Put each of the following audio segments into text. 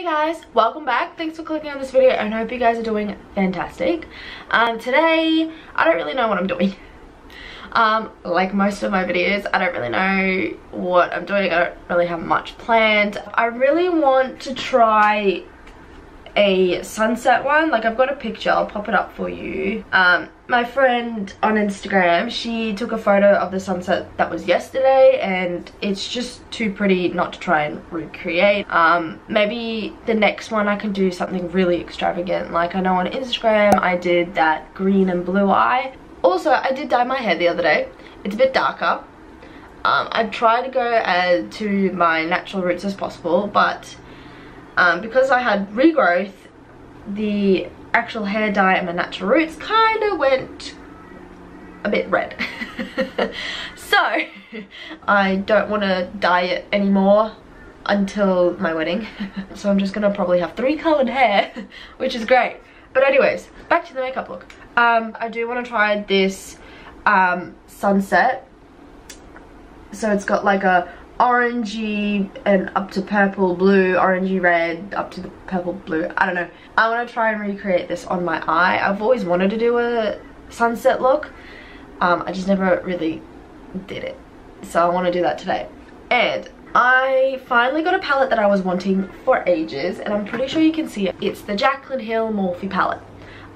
Hey guys, welcome back. Thanks for clicking on this video and I hope you guys are doing fantastic. Um, today, I don't really know what I'm doing. Um, like most of my videos, I don't really know what I'm doing. I don't really have much planned. I really want to try a sunset one. Like I've got a picture. I'll pop it up for you. Um my friend on Instagram she took a photo of the sunset that was yesterday and it's just too pretty not to try and recreate. Um maybe the next one I can do something really extravagant. Like I know on Instagram I did that green and blue eye. Also I did dye my hair the other day. It's a bit darker. Um, I try to go as to my natural roots as possible but um, because I had regrowth the actual hair dye and my natural roots kind of went a bit red. So I don't want to dye it anymore until my wedding. So I'm just gonna probably have three colored hair which is great. But anyways back to the makeup look. Um, I do want to try this um, sunset. So it's got like a orangey and up to purple blue orangey red up to the purple blue. I don't know. I want to try and recreate this on my eye. I've always wanted to do a sunset look. Um, i just never really did it. So i want to do that today. And i finally got a palette that i was wanting for ages and i'm pretty sure you can see it. It's the jaclyn hill morphe palette.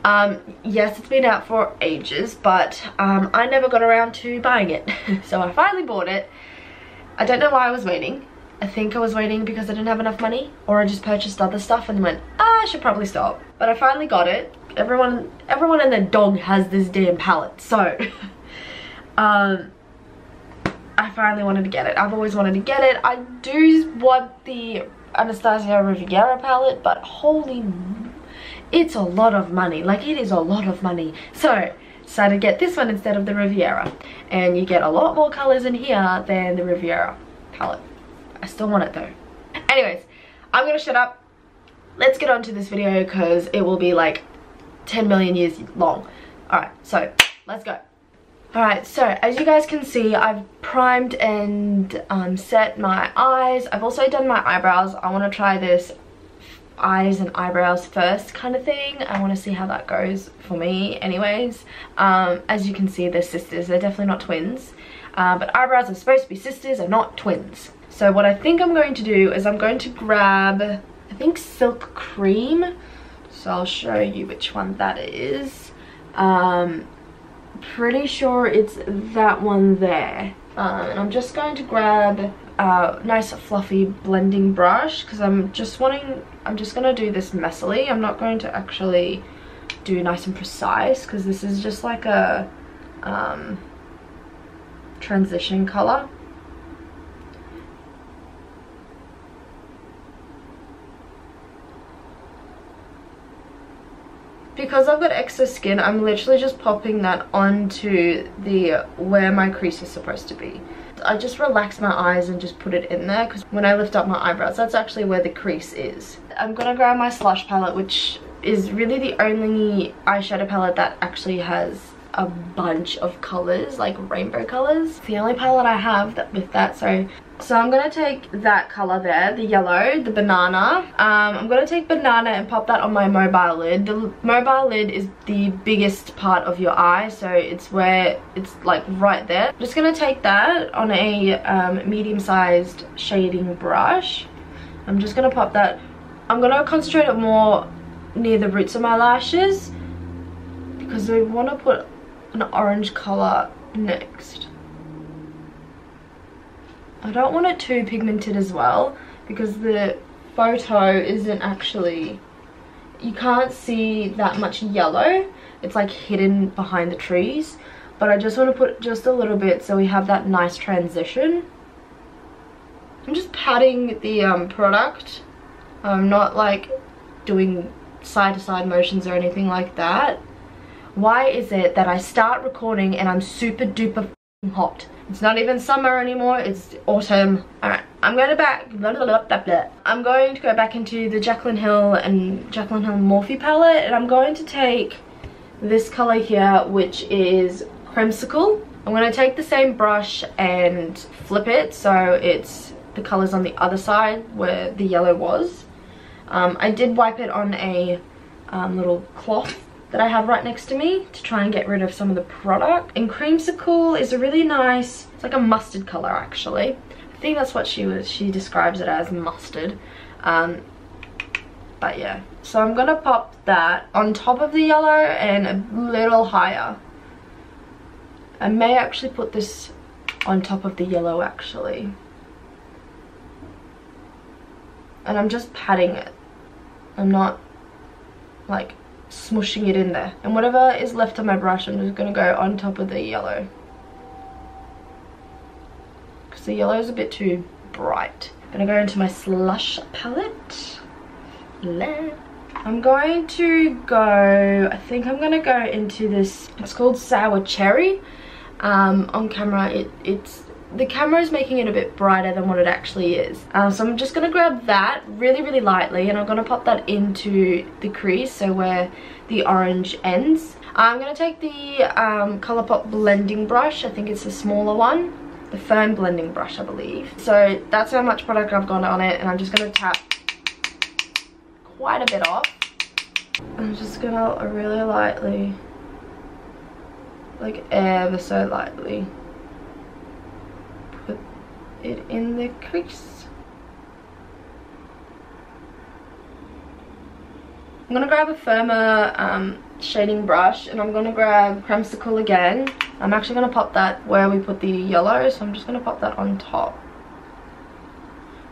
Um, yes, it's been out for ages, but um, I never got around to buying it. so I finally bought it I don't know why I was waiting. I think I was waiting because I didn't have enough money or I just purchased other stuff and went, ah, I should probably stop. But I finally got it. Everyone everyone and their dog has this damn palette. So, um, I finally wanted to get it. I've always wanted to get it. I do want the Anastasia Riviera palette, but holy, it's a lot of money. Like, it is a lot of money. So, decided to get this one instead of the Riviera. And you get a lot more colors in here than the Riviera palette. I still want it though. Anyways, I'm gonna shut up. Let's get on to this video because it will be like 10 million years long. Alright, so let's go. Alright, so as you guys can see, I've primed and um, set my eyes. I've also done my eyebrows. I want to try this eyes and eyebrows first kind of thing. I want to see how that goes for me anyways. Um, as you can see, they're sisters. They're definitely not twins. Uh, but eyebrows are supposed to be sisters and not twins. So what I think I'm going to do is I'm going to grab, I think Silk Cream. So I'll show you which one that is. Um, pretty sure it's that one there. Um, and I'm just going to grab a nice fluffy blending brush because I'm just wanting, I'm just going to do this messily. I'm not going to actually do nice and precise because this is just like a um, transition color. because I've got excess skin, I'm literally just popping that onto the where my crease is supposed to be. I just relax my eyes and just put it in there because when I lift up my eyebrows, that's actually where the crease is. I'm gonna grab my Slush palette, which is really the only eyeshadow palette that actually has a bunch of colors, like rainbow colors. It's the only palette I have that with that, so so I'm going to take that colour there, the yellow, the banana. Um, I'm going to take banana and pop that on my mobile lid. The mobile lid is the biggest part of your eye, so it's where it's like right there. I'm just going to take that on a um, medium-sized shading brush. I'm just going to pop that. I'm going to concentrate it more near the roots of my lashes because I want to put an orange colour next. I don't want it too pigmented as well because the photo isn't actually, you can't see that much yellow. It's like hidden behind the trees. But I just want to put just a little bit so we have that nice transition. I'm just patting the um, product. I'm not like doing side to side motions or anything like that. Why is it that I start recording and I'm super duper hot? It's not even summer anymore, it's autumn. Alright, I'm going to back, blah, blah, blah. I'm going to go back into the Jaclyn Hill and Jaclyn Hill Morphe palette and I'm going to take this color here which is Creamsicle. I'm going to take the same brush and flip it so it's the colors on the other side where the yellow was. Um, I did wipe it on a um, little cloth that I have right next to me to try and get rid of some of the product. And Creamsicle is a really nice, it's like a mustard color actually. I think that's what she was, she describes it as mustard. Um, but yeah, so I'm gonna pop that on top of the yellow and a little higher. I may actually put this on top of the yellow actually. And I'm just patting it. I'm not like smushing it in there. And whatever is left on my brush, I'm just going to go on top of the yellow. Because the yellow is a bit too bright. I'm going to go into my slush palette. I'm going to go, I think I'm going to go into this, it's called Sour Cherry. Um, on camera, it, it's the camera is making it a bit brighter than what it actually is. Um, so I'm just going to grab that really, really lightly and I'm going to pop that into the crease, so where the orange ends. I'm going to take the um, Colourpop blending brush, I think it's the smaller one, the firm blending brush I believe. So that's how much product I've got on it and I'm just going to tap quite a bit off. I'm just going to really lightly, like ever so lightly it in the crease. I'm to grab a firmer um, shading brush and I'm to grab Creamsicle again. I'm actually to pop that where we put the yellow, so I'm just to pop that on top.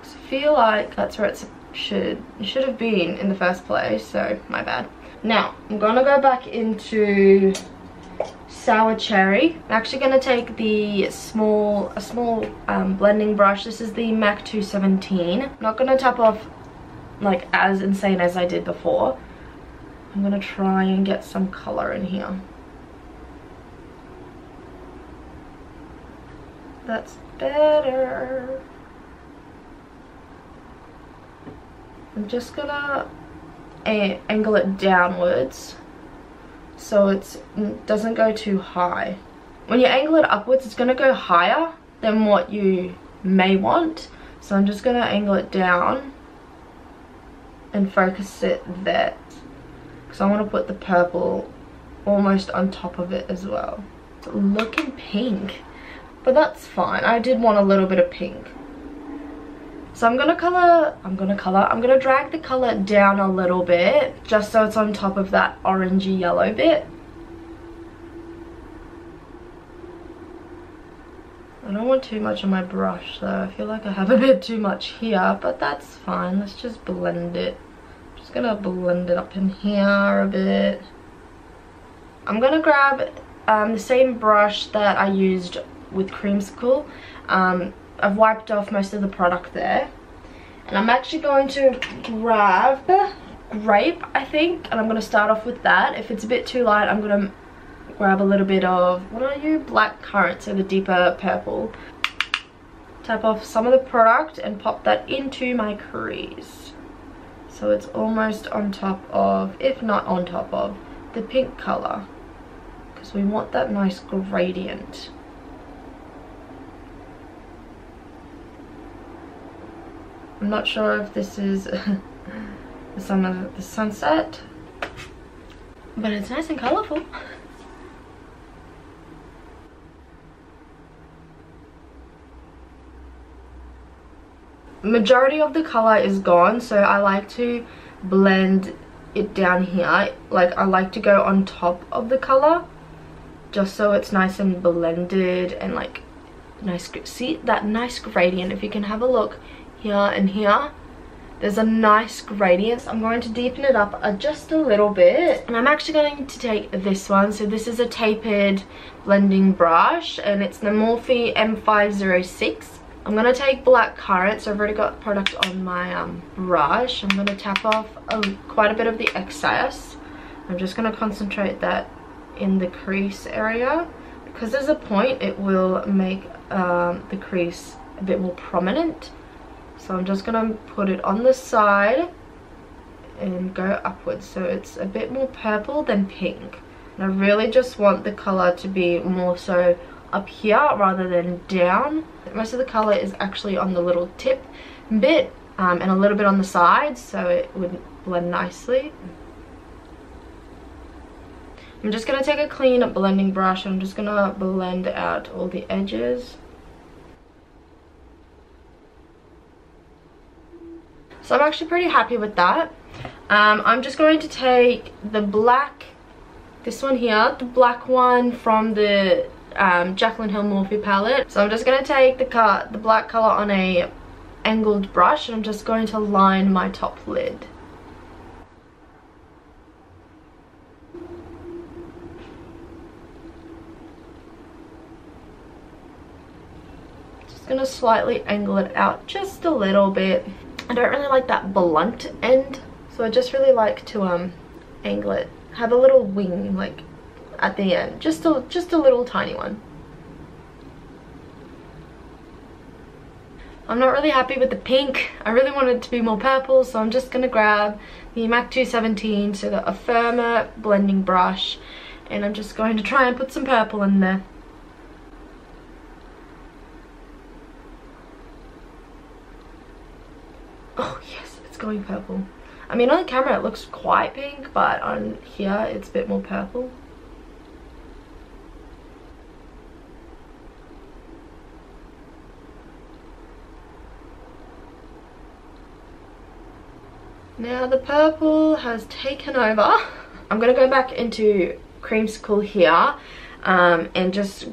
I feel like that's where it should, it should have been in the first place, so my bad. Now, I'm to go back into sour cherry. I'm actually going to take the small, a small um, blending brush. This is the MAC 217. I'm not going to tap off like as insane as I did before. I'm going to try and get some color in here. That's better. I'm just gonna angle it downwards so it mm, doesn't go too high. When you angle it upwards, it's going to go higher than what you may want. So I'm just going to angle it down and focus it there. Because I want to put the purple almost on top of it as well. It's looking pink, but that's fine. I did want a little bit of pink. So I'm gonna color, I'm gonna color, I'm gonna drag the color down a little bit just so it's on top of that orangey yellow bit. I don't want too much on my brush though. I feel like I have a bit too much here, but that's fine. Let's just blend it. I'm just gonna blend it up in here a bit. I'm gonna grab um, the same brush that I used with Creamsicle. Um, I've wiped off most of the product there. And I'm actually going to grab grape, I think. And I'm going to start off with that. If it's a bit too light, I'm going to grab a little bit of, what are you? Black currant, so the deeper purple. Tap off some of the product and pop that into my crease. So it's almost on top of, if not on top of, the pink colour. Because we want that nice gradient. I'm not sure if this is the sun of the sunset, but it's nice and colorful. Majority of the color is gone, so I like to blend it down here. Like I like to go on top of the color just so it's nice and blended and like nice see that nice gradient if you can have a look here and here. There's a nice gradient i'm going to deepen it up just a little bit. And i'm actually going to take this one. So this is a tapered blending brush and it's the morphe m506 i'm going to take black currant so i've already got the product on my um, brush. I'm going to tap off quite a bit of the excess. I'm just going to concentrate that in the crease area. Because there's a point it will make um, the crease a bit more prominent so I'm just going to put it on the side and go upwards. So it's a bit more purple than pink. And I really just want the colour to be more so up here rather than down. Most of the colour is actually on the little tip bit um, and a little bit on the sides so it would blend nicely. I'm just going to take a clean blending brush and I'm just going to blend out all the edges. So I'm actually pretty happy with that. Um, I'm just going to take the black, this one here, the black one from the um, Jaclyn Hill Morphe palette. So I'm just going to take the, cut, the black colour on a angled brush and I'm just going to line my top lid. Just going to slightly angle it out just a little bit. I don't really like that blunt end so I just really like to um angle it. Have a little wing like at the end. Just a just a little tiny one. I'm not really happy with the pink. I really want it to be more purple so I'm just gonna grab the MAC 217 so the a firmer blending brush and I'm just going to try and put some purple in there oh yes it's going purple I mean on the camera it looks quite pink but on here it's a bit more purple. Now the purple has taken over. I'm going to go back into Creamsicle here um, and just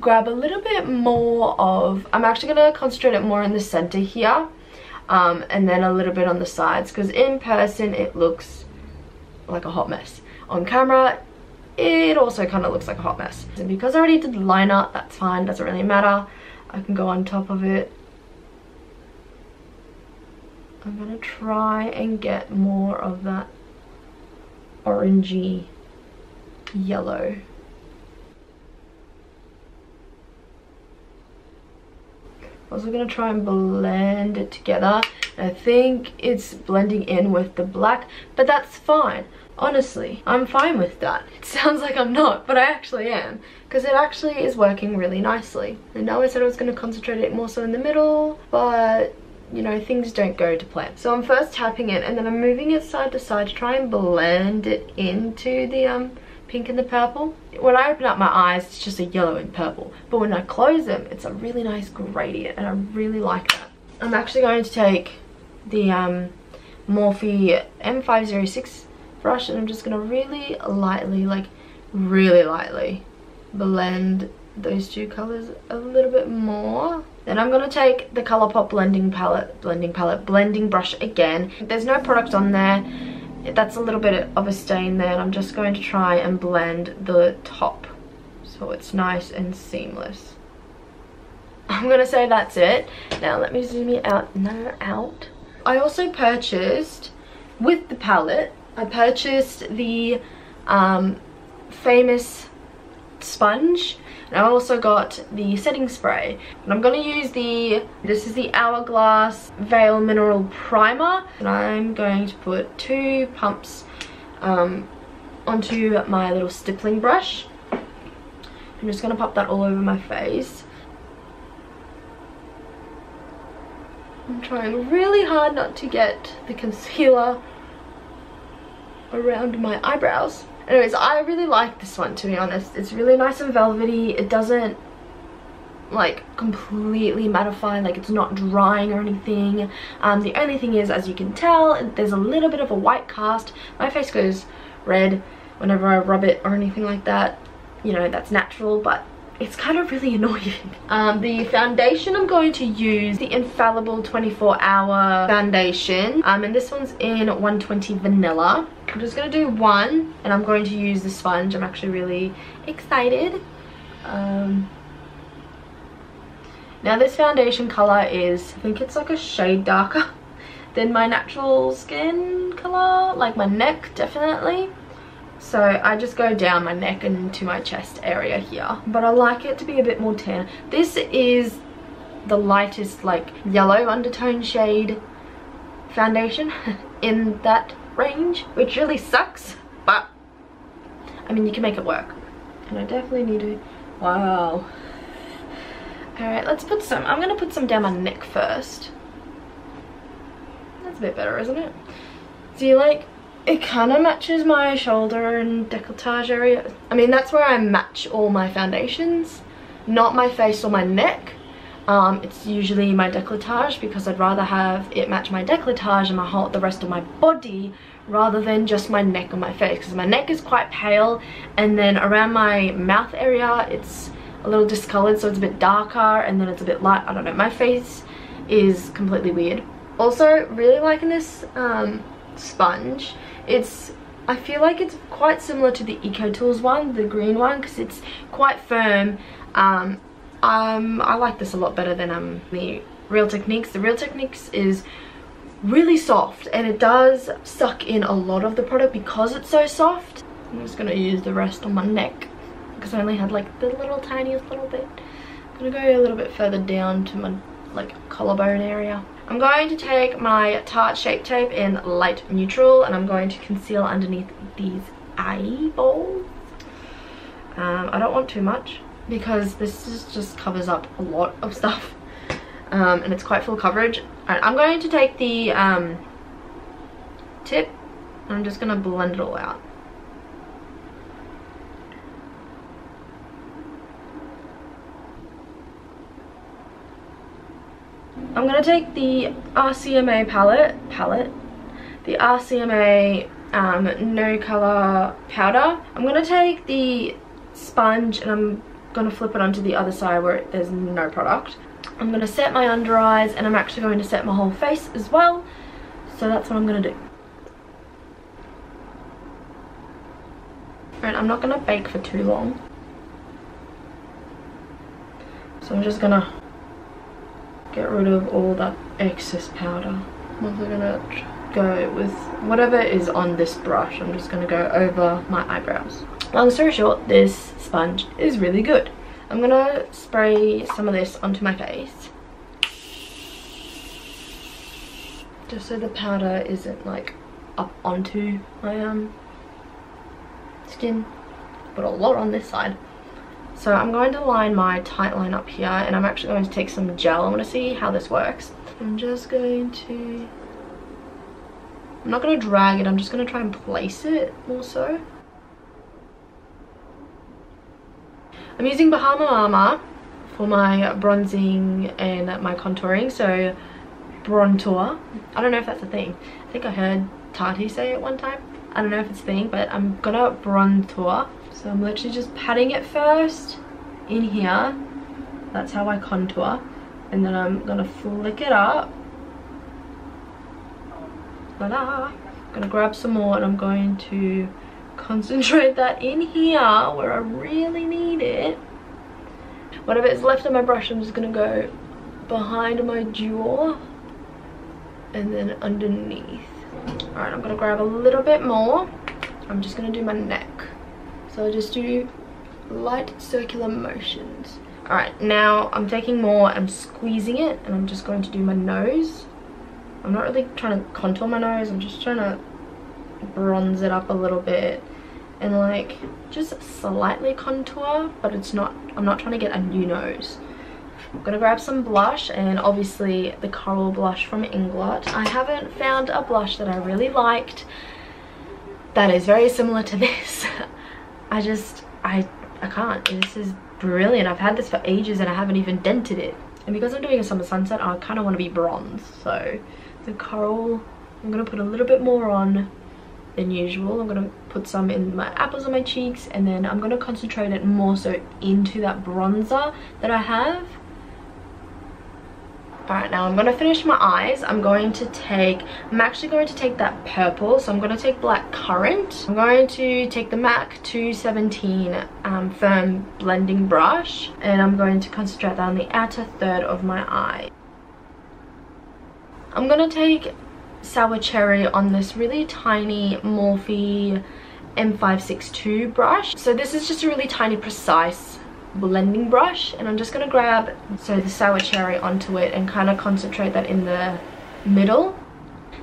grab a little bit more of, I'm actually going to concentrate it more in the center here um, and then a little bit on the sides because in person it looks like a hot mess. On camera it also kind of looks like a hot mess. And because I already did the liner, that's fine, doesn't really matter. I can go on top of it. I'm gonna try and get more of that orangey yellow also to try and blend it together. I think it's blending in with the black, but that's fine. Honestly, I'm fine with that. It sounds like I'm not, but I actually am. Because it actually is working really nicely. I know I said I was going to concentrate it more so in the middle, but you know, things don't go to plan. So I'm first tapping it and then I'm moving it side to side to try and blend it into the um, pink and the purple. When I open up my eyes, it's just a yellow and purple. But when I close them, it's a really nice gradient and I really like that. I'm actually going to take the um, Morphe M506 brush and I'm just going to really lightly, like really lightly blend those two colors a little bit more. Then I'm going to take the Colourpop blending palette, blending palette, blending brush again. There's no product on there that's a little bit of a stain there and I'm just going to try and blend the top so it's nice and seamless. I'm gonna say that's it. Now let me zoom it out, no, out. I also purchased, with the palette, I purchased the um, famous sponge and I also got the setting spray. And I'm going to use the, this is the Hourglass Veil Mineral Primer. And I'm going to put two pumps um, onto my little stippling brush. I'm just going to pop that all over my face. I'm trying really hard not to get the concealer around my eyebrows. Anyways, I really like this one to be honest. It's really nice and velvety. It doesn't like completely mattify like it's not drying or anything um the only thing is as you can tell there's a little bit of a white cast my face goes red whenever i rub it or anything like that you know that's natural but it's kind of really annoying. Um, the foundation I'm going to use the Infallible 24 hour foundation um, and this one's in 120 vanilla. I'm just going to do one and I'm going to use the sponge. I'm actually really excited. Um, now this foundation color is, I think it's like a shade darker than my natural skin color, like my neck definitely. So I just go down my neck and into my chest area here. But I like it to be a bit more tan. This is the lightest like yellow undertone shade foundation in that range, which really sucks, but I mean you can make it work. And I definitely need to, wow. All right, let's put some, I'm gonna put some down my neck first. That's a bit better, isn't it? See, like, it kind of matches my shoulder and decolletage area. I mean, that's where I match all my foundations, not my face or my neck. Um, it's usually my decolletage because I'd rather have it match my decolletage and my whole the rest of my body rather than just my neck or my face. Because my neck is quite pale and then around my mouth area it's a little discolored so it's a bit darker and then it's a bit light. I don't know. My face is completely weird. Also really liking this um, sponge. It's I feel like it's quite similar to the EcoTools one the green one because it's quite firm. Um, um, I like this a lot better than um, the Real Techniques. The Real Techniques is really soft and it does suck in a lot of the product because it's so soft. I'm just gonna use the rest on my neck because I only had like the little tiniest little bit. I'm gonna go a little bit further down to my like collarbone area I'm going to take my Tarte Shape Tape in light neutral and I'm going to conceal underneath these eyeballs um, I don't want too much because this just, just covers up a lot of stuff um, and it's quite full coverage. Right, I'm going to take the um, tip and I'm just going to blend it all out. I'm going to take the RCMA palette, palette, the RCMA um, no color powder. I'm going to take the sponge and I'm going to flip it onto the other side where there's no product. I'm going to set my under eyes and I'm actually going to set my whole face as well. So that's what I'm going to do. Right, I'm not going to bake for too long. So I'm just going to get rid of all that excess powder. I'm also to go with whatever is on this brush. I'm just going to go over my eyebrows. Long story short, this sponge is really good. I'm gonna spray some of this onto my face. Just so the powder isn't like up onto my um skin. But a lot on this side. So I'm going to line my tight line up here and I'm actually going to take some gel. I want to see how this works. I'm just going to... I'm not going to drag it, I'm just going to try and place it more so. I'm using Bahama Mama for my bronzing and my contouring. So Brontour. I don't know if that's a thing. I think I heard Tati say it one time. I don't know if it's a thing, but I'm gonna Brontour. So I'm literally just patting it first in here. That's how I contour. And then I'm gonna flick it up. Voila. I'm gonna grab some more and I'm going to concentrate that in here where I really need it. Whatever is left of my brush, I'm just to go behind my jaw and then underneath. Alright, I'm to grab a little bit more. I'm just to do my neck. So I'll just do light circular motions. Alright, now I'm taking more, I'm squeezing it, and I'm just going to do my nose. I'm not really trying to contour my nose, I'm just trying to bronze it up a little bit and like just slightly contour but it's not I'm not trying to get a new nose I'm gonna grab some blush and obviously the coral blush from Inglot I haven't found a blush that I really liked that is very similar to this I just I I can't this is brilliant I've had this for ages and I haven't even dented it and because I'm doing a summer sunset I kind of want to be bronze so the coral I'm gonna put a little bit more on than usual. I'm going to put some in my apples on my cheeks and then I'm going to concentrate it more so into that bronzer that I have. Alright, now I'm going to finish my eyes. I'm going to take, I'm actually going to take that purple. So I'm going to take Black Currant. I'm going to take the MAC 217 um, Firm Blending Brush. And I'm going to concentrate that on the outer third of my eye. I'm going to take sour cherry on this really tiny Morphe M562 brush. So this is just a really tiny precise blending brush and I'm just to grab so the sour cherry onto it and kind of concentrate that in the middle.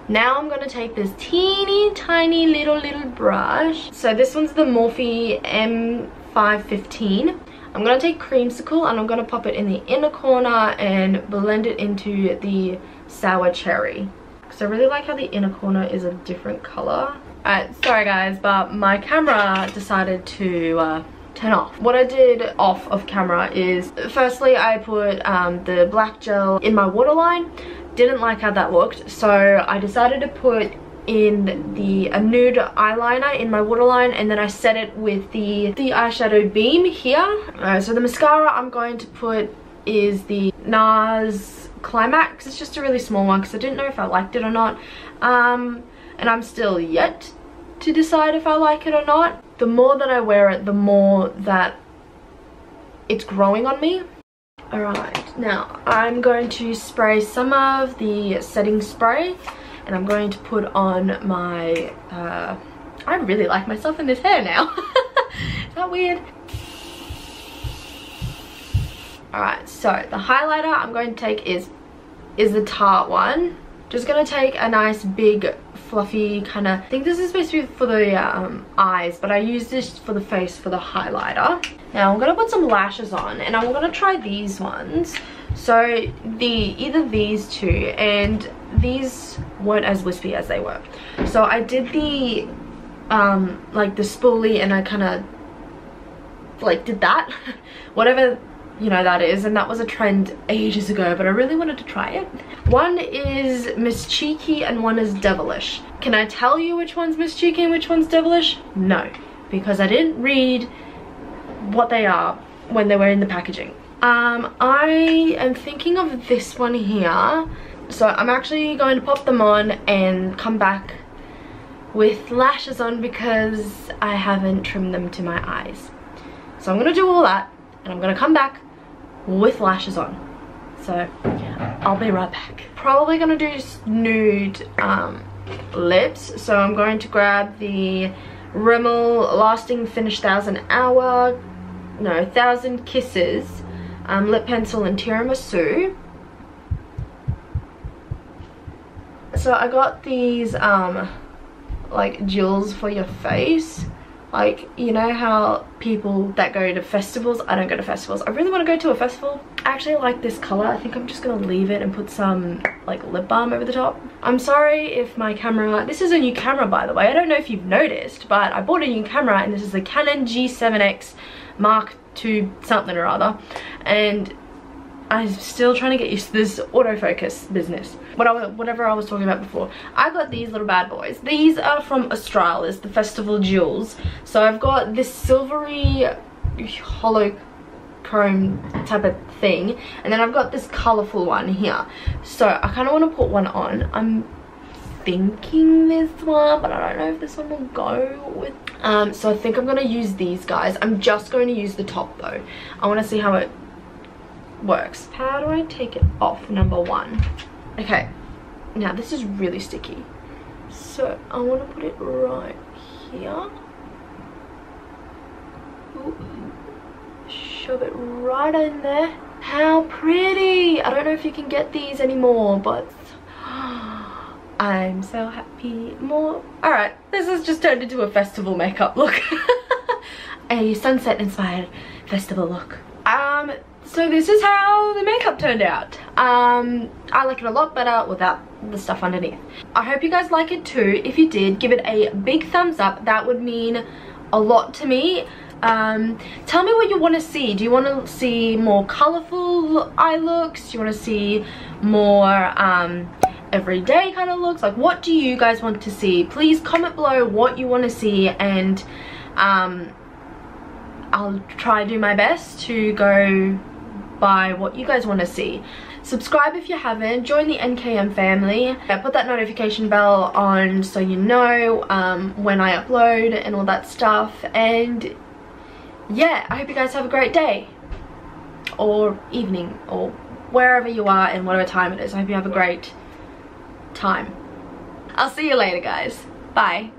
Now I'm to take this teeny tiny little little brush. So this one's the Morphe M515. I'm to take Creamsicle and I'm to pop it in the inner corner and blend it into the sour cherry. because I really like how the inner corner is a different color. Alright, sorry guys, but my camera decided to uh, turn off. What I did off of camera is, firstly I put um, the black gel in my waterline. Didn't like how that looked, so I decided to put in the a nude eyeliner in my waterline and then I set it with the the eyeshadow beam here uh, so the mascara I'm going to put is the NARS Climax it's just a really small one because I didn't know if I liked it or not um, and I'm still yet to decide if I like it or not. The more that I wear it the more that it's growing on me. Alright now I'm going to spray some of the setting spray and I'm going to put on my uh, I really like myself in this hair now. Is that weird? Alright so the highlighter I'm going to take is is the Tarte one. Just gonna take a nice big fluffy kind of I think this is supposed to be for the um, eyes but I use this for the face for the highlighter. Now I'm gonna put some lashes on and I'm gonna try these ones. So the either these two and these weren't as wispy as they were. So I did the um like the spoolie and I kind of like did that. Whatever you know that is and that was a trend ages ago but I really wanted to try it. One is Miss Cheeky and one is Devilish. Can I tell you which one's Miss Cheeky and which one's Devilish? No because I didn't read what they are when they were in the packaging. Um I am thinking of this one here. So I'm actually going to pop them on and come back with lashes on because I haven't trimmed them to my eyes. So I'm going to do all that and I'm going to come back with lashes on. So I'll be right back. Probably to do nude um, lips. So I'm going to grab the Rimmel Lasting Finish 1000 Hour, no, 1000 Kisses um, lip pencil in Tiramisu. so I got these um like jewels for your face like you know how people that go to festivals I don't go to festivals. I really want to go to a festival. I actually like this color. I think I'm just gonna leave it and put some like lip balm over the top. I'm sorry if my camera this is a new camera by the way. I don't know if you've noticed but I bought a new camera and this is the Canon G7X Mark II something or other. And I'm still trying to get used to this autofocus business. What I, whatever I was talking about before. I got these little bad boys. These are from Australis, the Festival Jewels. So I've got this silvery hollow chrome type of thing. And then I've got this colourful one here. So I kind of want to put one on. I'm thinking this one but I don't know if this one will go with um so I think I'm gonna use these guys I'm just going to use the top though I want to see how it works. How do I take it off, number one? Okay, now this is really sticky. So I want to put it right here. Ooh. Shove it right in there. How pretty! I don't know if you can get these anymore, but I'm so happy. More. Alright, this has just turned into a festival makeup look. a sunset inspired festival look. Um, so this is how the makeup turned out. Um i like it a lot better without the stuff underneath. I hope you guys like it too. If you did give it a big thumbs up. That would mean a lot to me. Um tell me what you want to see. Do you want to see more colorful eye looks? Do you want to see more um everyday kind of looks? Like what do you guys want to see? Please comment below what you want to see and um I'll try do my best to go by what you guys want to see. Subscribe if you haven't, join the NKM family. Yeah, put that notification bell on so you know um, when I upload and all that stuff. And yeah, I hope you guys have a great day or evening or wherever you are and whatever time it is. I hope you have a great time. I'll see you later guys. Bye.